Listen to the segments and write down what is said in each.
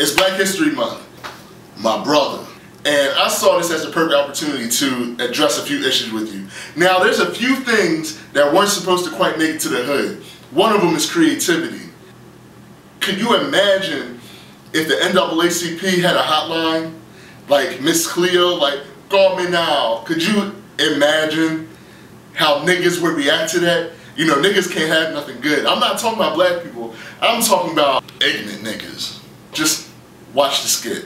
It's Black History Month. My brother. And I saw this as a perfect opportunity to address a few issues with you. Now, there's a few things that weren't supposed to quite make it to the hood. One of them is creativity. Could you imagine if the NAACP had a hotline, like Miss Cleo, like, call me now. Could you imagine how niggas would react to that? You know, niggas can't have nothing good. I'm not talking about black people. I'm talking about ignorant niggas. Just watch the skit.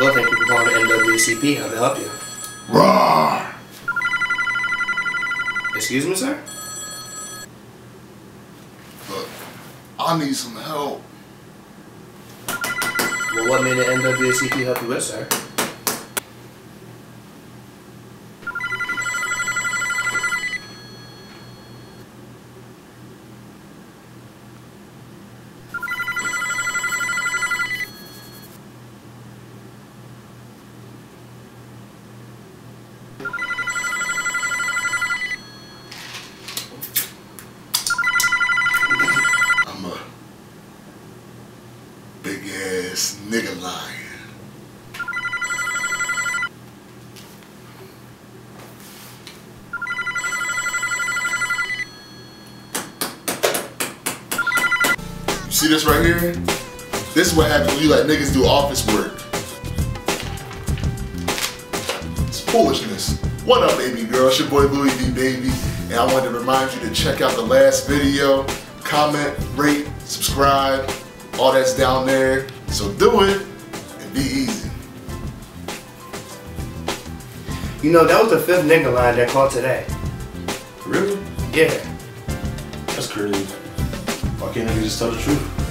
Well, thank you for calling the NAACP. How may I help you? Rawr! Excuse me, sir? Look, I need some help. Well, what may the NAACP help you with, sir? I'm a big ass nigga. You see this right here? This is what happens when you let niggas do office work. It's foolishness. What up, baby girl? It's your boy Louie V, baby. And I wanted to remind you to check out the last video, comment, rate, subscribe. All that's down there. So do it and be easy. You know, that was the fifth nigga line that called today. Really? Yeah. That's crazy. Why can't niggas just tell the truth?